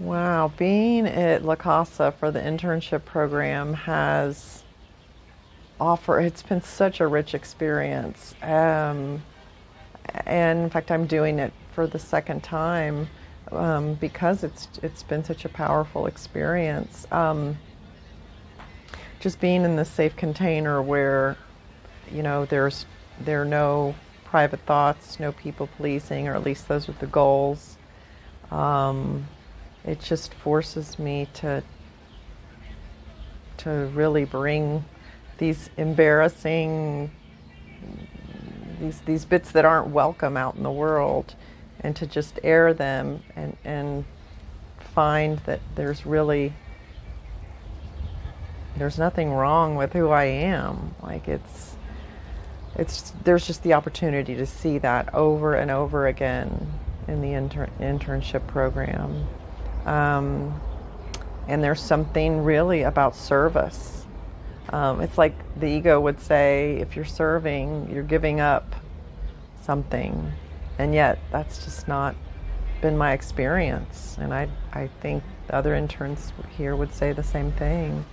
Wow, being at La Casa for the internship program has offer. It's been such a rich experience, um, and in fact, I'm doing it for the second time um, because it's it's been such a powerful experience. Um, just being in this safe container where, you know, there's there are no private thoughts, no people pleasing, or at least those are the goals. Um, it just forces me to to really bring these embarrassing these these bits that aren't welcome out in the world and to just air them and and find that there's really there's nothing wrong with who I am. Like it's it's there's just the opportunity to see that over and over again in the inter- internship program um, and there's something really about service um, it's like the ego would say if you're serving, you're giving up something. And yet, that's just not been my experience. And I, I think the other interns here would say the same thing.